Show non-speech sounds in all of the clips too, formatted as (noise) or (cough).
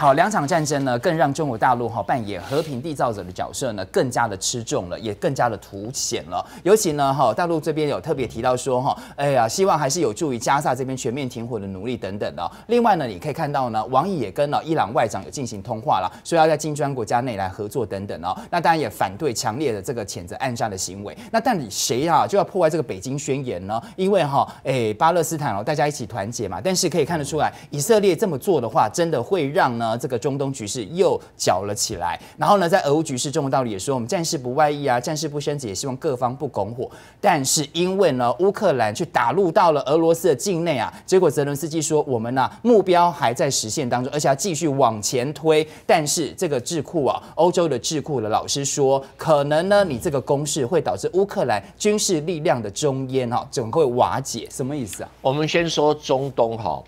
好，两场战争呢，更让中国大陆哈扮演和平缔造者的角色呢，更加的吃重了，也更加的凸显了。尤其呢，哈，大陆这边有特别提到说，哈，哎呀，希望还是有助于加沙这边全面停火的努力等等的。另外呢，你可以看到呢，王毅也跟呢伊朗外长有进行通话了，说要在金砖国家内来合作等等哦。那当然也反对强烈的这个谴责暗杀的行为。那但你谁啊就要破坏这个北京宣言呢？因为哈，哎，巴勒斯坦哦，大家一起团结嘛。但是可以看得出来，以色列这么做的话，真的会让呢这个中东局势又搅了起来。然后呢，在俄乌局势，中国道理也说，我们战事不外溢啊，战事不升级，也希望各方不拱火。但是因为呢，乌克兰去打入到了俄罗斯的境内啊，结果泽伦斯基说，我们呢目标还在实现当中，而且要继续往前推。但是这个智库啊，欧洲的智库的老师说，可能呢，你这个攻势会导致乌克兰军事力量的中烟哈，整个会瓦解。什么意思啊？我们先说中东哈，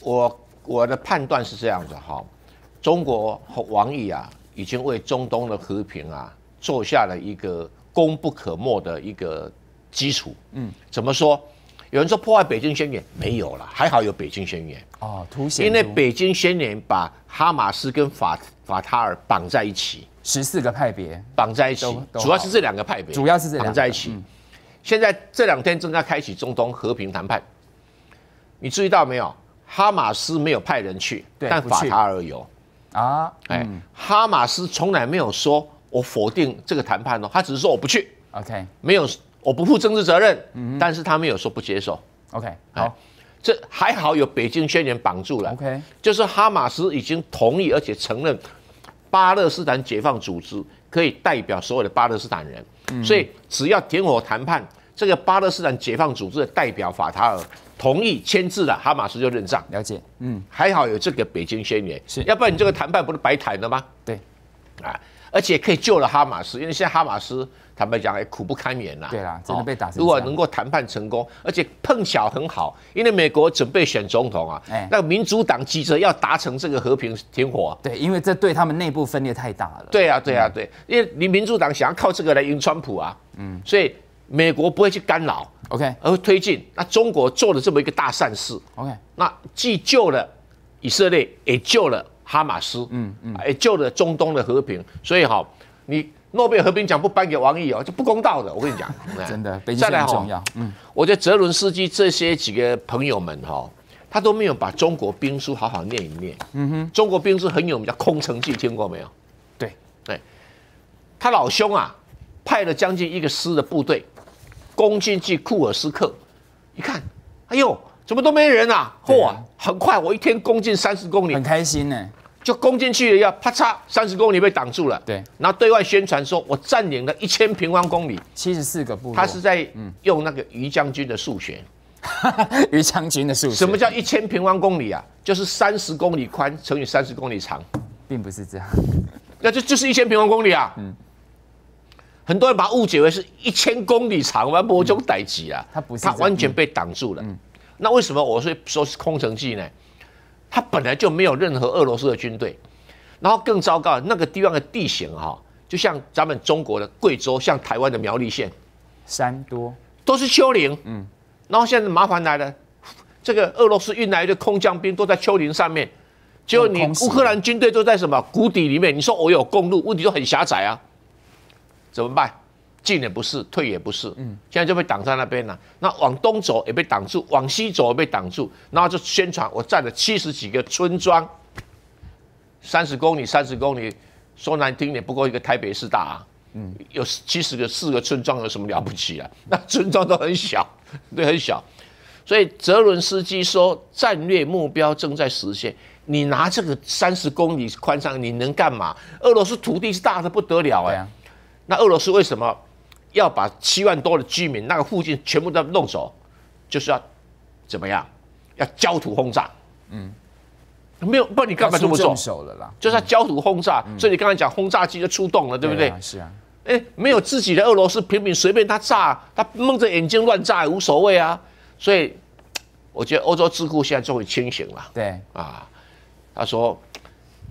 我我的判断是这样的哈，中国和王毅啊，已经为中东的和平啊，做下了一个功不可没的一个基础。嗯，怎么说？有人说破坏北京宣言没有了，还好有北京宣言哦，凸显因为北京宣言把哈马斯跟法法塔尔绑在一起，十四个派别绑在一起，主要是这两个派别，主要是这绑在一起。现在这两天正在开启中东和平谈判，你注意到没有？哈马斯没有派人去，但法塔尔有啊。哎，哈马斯从来没有说我否定这个谈判哦，他只是说我不去。OK，没有。我不负政治责任，但是他没有说不接受。OK，好，这还好有北京宣言绑住了。OK，就是哈马斯已经同意而且承认巴勒斯坦解放组织可以代表所有的巴勒斯坦人，所以只要点火谈判，这个巴勒斯坦解放组织的代表法塔尔同意签字了，哈马斯就认账。了解，嗯，还好有这个北京宣言，是要不然你这个谈判不是白谈了吗？对，啊，而且可以救了哈马斯，因为现在哈马斯。坦白讲，也苦不堪言呐。对啦，真的被打。如果能够谈判成功，而且碰巧很好，因为美国准备选总统啊，那个民主党急着要达成这个和平停火。对，因为这对他们内部分裂太大了。对啊，对啊，对，因为你民主党想要靠这个来赢川普啊，嗯，所以美国不会去干扰，OK，而会推进。那中国做了这么一个大善事，OK，那既救了以色列，也救了哈马斯，嗯嗯，也救了中东的和平。所以哈，你。诺贝尔和平奖不颁给王毅哦，就不公道的。我跟你讲，(laughs) 真的，再来重要。嗯，我觉得泽伦斯基这些几个朋友们哈，他都没有把中国兵书好好念一念。嗯哼，中国兵书很有名，叫《空城计》，听过没有？对对，他老兄啊，派了将近一个师的部队攻进去库尔斯克，一看，哎呦，怎么都没人啊？嚯，很快，我一天攻进三十公里，很开心呢。就攻进去了要啪嚓，三十公里被挡住了。对，然后对外宣传说，我占领了一千平方公里，七十四个部。他是在用那个于将军的数学。(laughs) 于将军的数学。什么叫一千平方公里啊？就是三十公里宽乘以三十公里长，并不是这样。那就就是一千平方公里啊。嗯。很多人把它误解为是一千公里长，完波中逮级啊。它不是，他完全被挡住了。嗯。那为什么我说说是空城计呢？它本来就没有任何俄罗斯的军队，然后更糟糕，那个地方的地形哈，就像咱们中国的贵州，像台湾的苗栗县，山多都是丘陵，嗯，然后现在麻烦来了，这个俄罗斯运来的空降兵都在丘陵上面，就你乌克兰军队都在什么谷底里面，你说我有公路，问题都很狭窄啊，怎么办？进也不是，退也不是，嗯，现在就被挡在那边了。那往东走也被挡住，往西走也被挡住，然后就宣传我占了七十几个村庄，三十公里，三十公里，说难听点，不过一个台北市大啊，嗯，有七十个四个村庄有什么了不起啊？那村庄都很小，(laughs) 对，很小。所以泽伦斯基说战略目标正在实现，你拿这个三十公里宽敞，你能干嘛？俄罗斯土地是大的不得了哎，那俄罗斯为什么？要把七万多的居民那个附近全部都弄走，就是要怎么样？要焦土轰炸。嗯，没有，不，你干嘛这么做？手了啦，就是要焦土轰炸。所以你刚才讲轰炸机就出动了，对不对？是啊。哎，没有自己的俄罗斯平民随便他炸，他蒙着眼睛乱炸也无所谓啊。所以我觉得欧洲智库现在终于清醒了。对啊，他说。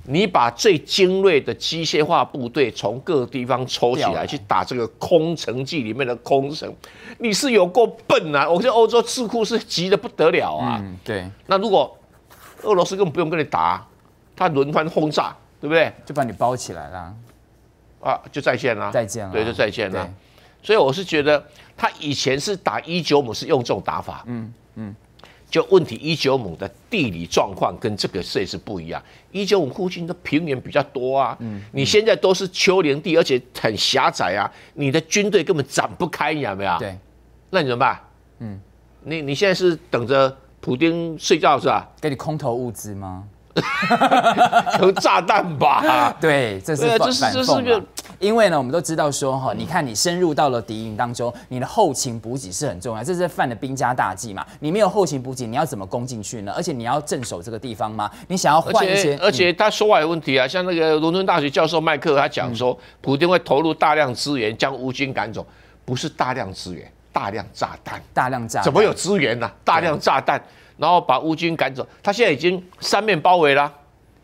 你把最精锐的机械化部队从各个地方抽起来去打这个空城计里面的空城，你是有够笨啊！我觉得欧洲智库是急得不得了啊。嗯，对。那如果俄罗斯根本不用跟你打，他轮番轰炸，对不对？就把你包起来了，啊，就再见了，再见了，对，就再见了。所以我是觉得他以前是打一九姆是用这种打法，嗯嗯，就问题一九五的地理状况跟这个是是不一样，一九五附近的平原比较多啊，嗯，你现在都是丘陵地，而且很狭窄啊，你的军队根本展不开，你有没有？对，那你怎么办？嗯，你你现在是等着普丁睡觉是吧？给你空投物资吗？(laughs) 有炸弹吧？(laughs) 对，这是这是是个因为呢，我们都知道说哈，你看你深入到了敌营当中，你的后勤补给是很重要，这是犯了兵家大忌嘛。你没有后勤补给，你要怎么攻进去呢？而且你要镇守这个地方吗？你想要而换一些且，而且他说话有问题啊，像那个伦敦大学教授麦克，他讲说，普京会投入大量资源将乌军赶走，不是大量资源，大量炸弹，大量炸怎么有资源呢、大量炸弹，然后把乌军赶走，他现在已经三面包围了，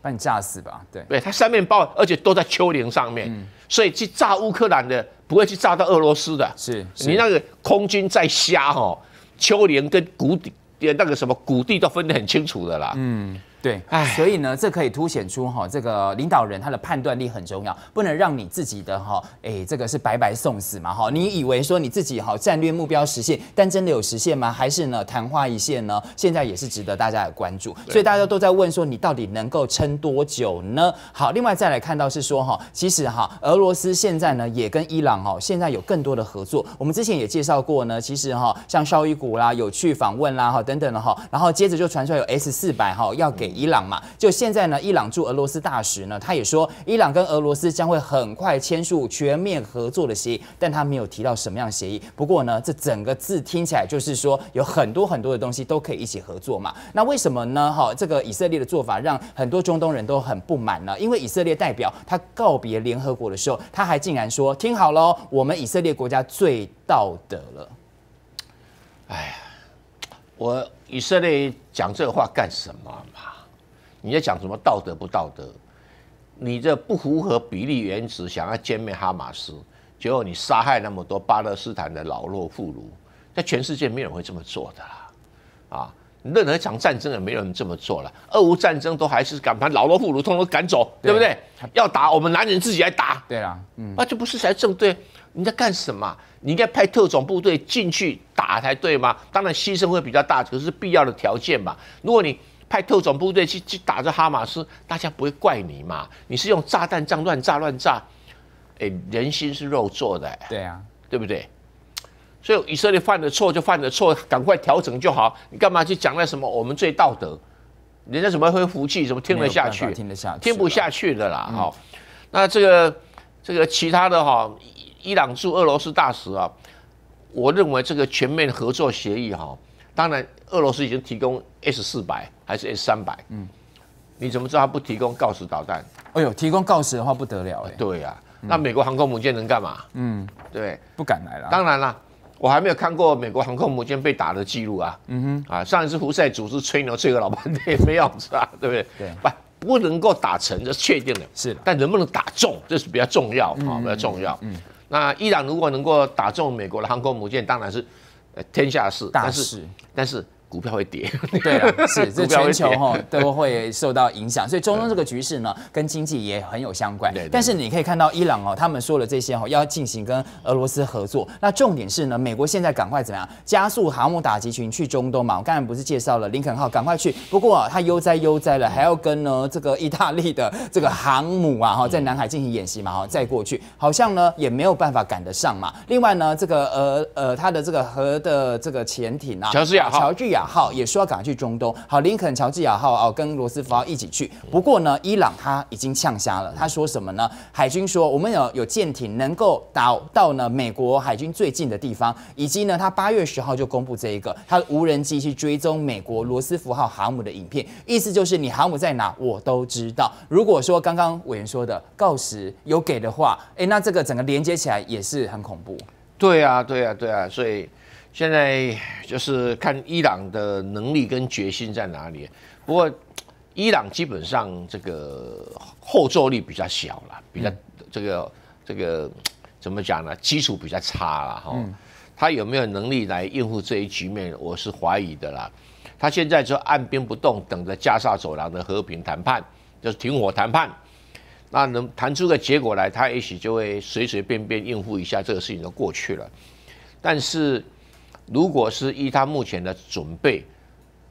把你炸死吧？对，对他三面包围，而且都在丘陵上面，所以去炸乌克兰的不会去炸到俄罗斯的，是你那个空军在瞎哈，丘陵跟谷底呃那个什么谷地都分得很清楚的啦，对唉，所以呢，这可以凸显出哈，这个领导人他的判断力很重要，不能让你自己的哈，哎，这个是白白送死嘛哈。你以为说你自己哈战略目标实现，但真的有实现吗？还是呢昙花一现呢？现在也是值得大家的关注。所以大家都在问说，你到底能够撑多久呢？好，另外再来看到是说哈，其实哈，俄罗斯现在呢也跟伊朗哈现在有更多的合作。我们之前也介绍过呢，其实哈像绍伊古啦有去访问啦哈等等的哈，然后接着就传出来有 S 四百哈要给伊朗嘛，就现在呢，伊朗驻俄罗斯大使呢，他也说伊朗跟俄罗斯将会很快签署全面合作的协议，但他没有提到什么样的协议。不过呢，这整个字听起来就是说有很多很多的东西都可以一起合作嘛。那为什么呢？哈，这个以色列的做法让很多中东人都很不满呢？因为以色列代表他告别联合国的时候，他还竟然说：“听好喽，我们以色列国家最道德了。哎呀我以色列讲这话干什么嘛？你在讲什么道德不道德？你这不符合比例原则，想要歼灭哈马斯，结果你杀害那么多巴勒斯坦的老弱妇孺，在全世界没有人会这么做的啦，啊！任何一场战争也没有人这么做了，俄乌战争都还是敢把老弱妇孺通通赶走，对不对？要打我们男人自己来打，”对啦，嗯，那就不是才正对。你在干什么？你应该派特种部队进去打才对吗？当然牺牲会比较大，可是必要的条件嘛。如果你派特种部队去去打这哈马斯，大家不会怪你嘛。你是用炸弹这样乱炸乱炸，哎，人心是肉做的、哎对啊，对不对？所以以色列犯了错就犯了错，赶快调整就好。你干嘛去讲那什么我们最道德？人家怎么会服气？怎么听得下去？听得下去，听不。下去的啦，哈、那这个这个其他的哈、伊伊朗驻俄罗斯大使啊，我认为这个全面合作协议哈、当然俄罗斯已经提供 S 四百还是 S 三百，嗯，你怎么知道他不提供锆石导弹？哎呦，提供锆石的话不得了哎，对呀、那美国航空母舰能干嘛？嗯，对，不敢来了。当然啦。我还没有看过美国航空母舰被打的记录啊，嗯哼，啊，上一次胡塞组织吹牛吹个老半天没样子啊，(laughs) 对不对？对不不能够打成，这是确定的。是的但能不能打中，这是比较重要啊，比较重要。嗯，那伊朗如果能够打中美国的航空母舰，当然是呃天下事，但大事是但是股票会跌。对啊，(laughs) 是这全球哈 (laughs) 都会受到影响，所以中东这个局势呢，跟经济也很有相关。但是你可以看到伊朗哦，他们说了这些哦，要进行跟俄罗斯合作。那重点是呢，美国现在赶快怎么样加速航母打击群去中东嘛？我刚才不是介绍了林肯号赶快去，不过啊，它悠哉悠哉了，还要跟呢这个意大利的这个航母啊哈在南海进行演习嘛哈，再过去好像呢也没有办法赶得上嘛。另外呢，这个呃呃他的这个核的这个潜艇啊，乔治亚号乔治亚号也说要赶去中东。好，林肯乔治亚号哦，跟罗斯福号一起去。不过呢，伊朗他已经呛瞎了，他说什么呢？海军说我们有有舰艇能够打到呢美国海军最近的地方，以及呢，他八月十号就公布这一个他的无人机去追踪美国罗斯福号航母的影片，意思就是你航母在哪我都知道。如果说刚刚委员说的锆石有给的话，哎，那这个整个连接起来也是很恐怖。对啊，对啊，对啊，所以现在就是看伊朗的能力跟决心在哪里。不过，伊朗基本上这个后坐力比较小了，比较这个这个怎么讲呢？基础比较差了哈。他有没有能力来应付这一局面？我是怀疑的啦。他现在就按兵不动，等着加沙走廊的和平谈判。就是停火谈判。那能谈出个结果来，他也许就会随随便便应付一下，这个事情就过去了。但是，如果是依他目前的准备，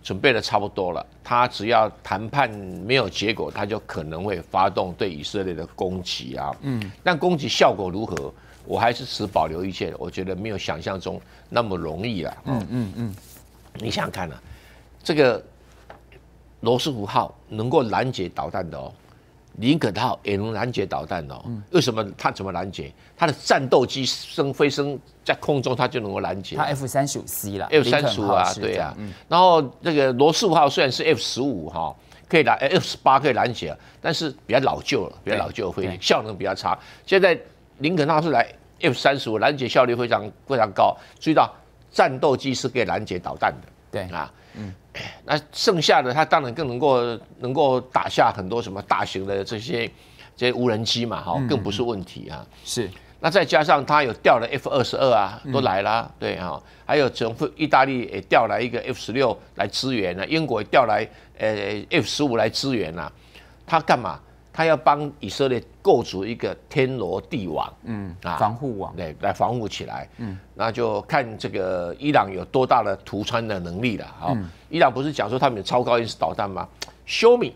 准备的差不多了，他只要谈判没有结果，他就可能会发动对以色列的攻击啊。嗯。但攻击效果如何，我还是持保留意见。我觉得没有想象中那么容易了。嗯嗯嗯。你想想看呢，这个罗斯福号能够拦截导弹的哦。林肯号也能拦截导弹哦，为什么它怎么拦截？它的战斗机升飞升在空中，它就能够拦截。它 F 三十五 C 了，F 三十五啊，对啊。然后那个罗斯福号虽然是 F 十五哈，可以拦 F 十八可以拦截，但是比较老旧了，比较老旧，会效能比较差。现在林肯号是来 F 三十五，拦截效率非常非常高。注意到战斗机是可以拦截导弹的，对啊。嗯，那剩下的它当然更能够能够打下很多什么大型的这些这些无人机嘛，哈，更不是问题啊。是，那再加上它有调了 F 二十二啊，都来了，对啊，还有从意大利也调来一个 F 十六来支援了，英国也调来呃 F 十五来支援了，它干嘛？他要帮以色列构筑一个天罗地网，嗯啊，防护网，对，来防护起来，嗯，那就看这个伊朗有多大的突穿的能力了，哈，伊朗不是讲说他们有超高音速导弹吗？Show me，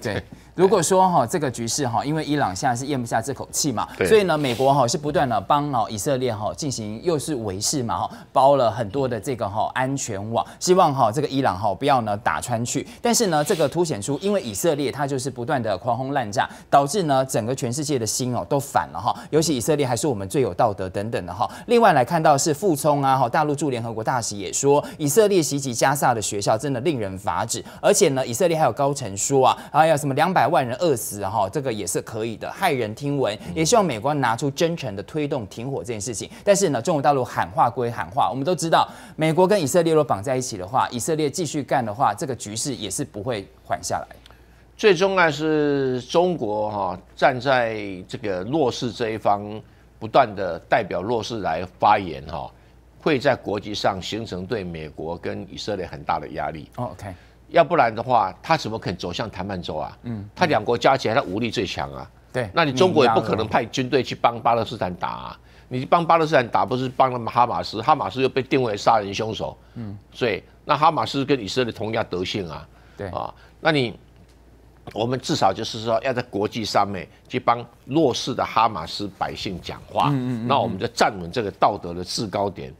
对。(laughs) 如果说哈这个局势哈，因为伊朗现在是咽不下这口气嘛，所以呢，美国哈是不断的帮哦以色列哈进行又是围事嘛哈，包了很多的这个哈安全网，希望哈这个伊朗哈不要呢打穿去。但是呢，这个凸显出因为以色列它就是不断的狂轰滥炸，导致呢整个全世界的心哦都反了哈。尤其以色列还是我们最有道德等等的哈。另外来看到是傅聪啊哈，大陆驻联合国大使也说，以色列袭击加萨的学校真的令人发指，而且呢，以色列还有高层说啊，还有什么两百。万人饿死哈，这个也是可以的，骇人听闻。也希望美国拿出真诚的推动停火这件事情。但是呢，中国大陆喊话归喊话，我们都知道，美国跟以色列若绑在一起的话，以色列继续干的话，这个局势也是不会缓下来。最终呢，是中国哈站在这个弱势这一方，不断的代表弱势来发言哈，会在国际上形成对美国跟以色列很大的压力。OK。要不然的话，他怎么肯走向谈判桌啊？嗯，他两国加起来，他武力最强啊。对，那你中国也不可能派军队去帮巴勒斯坦打，啊，你帮巴勒斯坦打不是帮他们哈马斯，哈马斯又被定为杀人凶手。嗯，所以那哈马斯跟以色列同样德性啊。对啊，那你我们至少就是说要在国际上面去帮弱势的哈马斯百姓讲话。嗯嗯，那我们就站稳这个道德的制高点。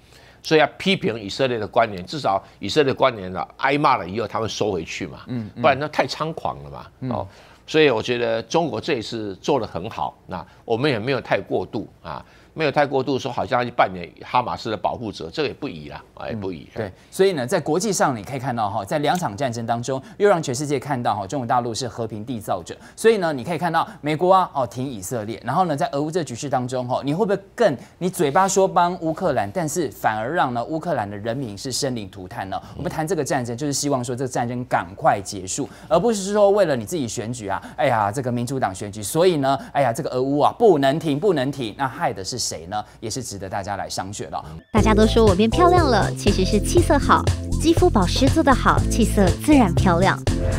所以要批评以色列的官员，至少以色列官员呢挨骂了以后，他们收回去嘛，嗯，不然那太猖狂了嘛，哦，所以我觉得中国这一次做得很好，那我们也没有太过度啊。没有太过度说，好像去扮演哈马斯的保护者，这个也不宜啦，哎，不宜。对，所以呢，在国际上你可以看到哈，在两场战争当中，又让全世界看到哈，中国大陆是和平缔造者。所以呢，你可以看到美国啊，哦，挺以色列，然后呢，在俄乌这局势当中哈，你会不会更你嘴巴说帮乌克兰，但是反而让呢乌克兰的人民是生灵涂炭呢？我们谈这个战争，就是希望说这个战争赶快结束，而不是说为了你自己选举啊，哎呀，这个民主党选举，所以呢，哎呀，这个俄乌啊不能停，不能停，那害的是谁呢？也是值得大家来商榷的。大家都说我变漂亮了，其实是气色好，肌肤保湿做得好，气色自然漂亮。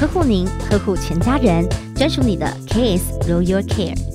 呵护您，呵护全家人，专属你的 KS Royal Care。